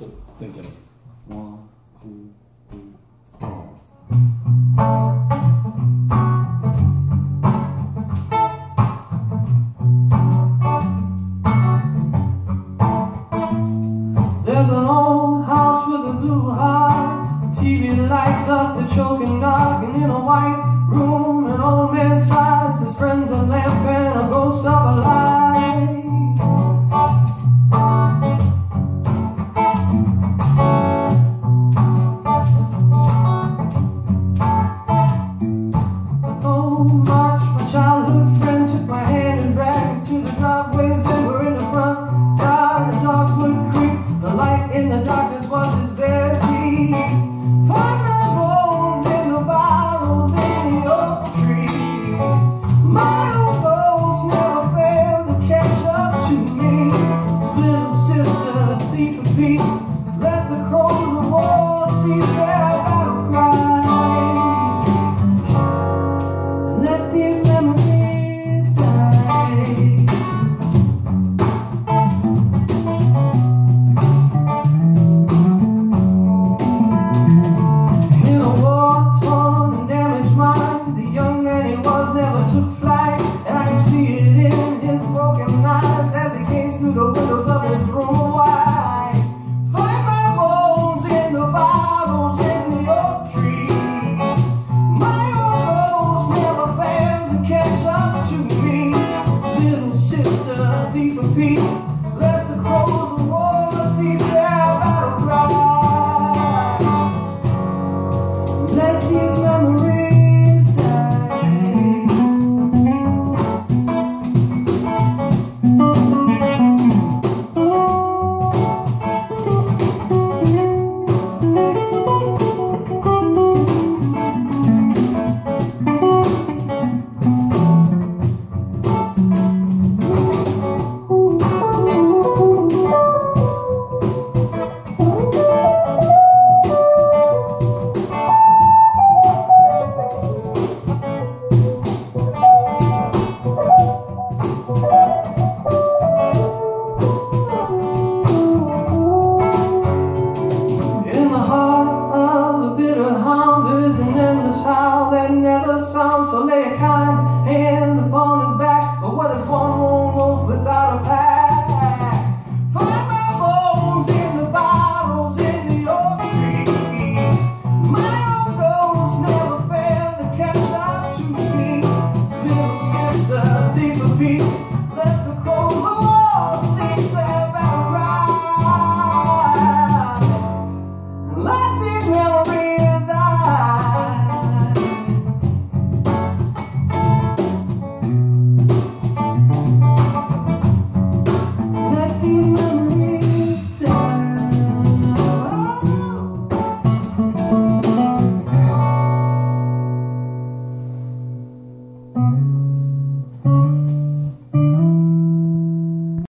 There's an old house with a blue heart. TV lights up the choking dark, and in a white room. Let these child that never sounds so lay a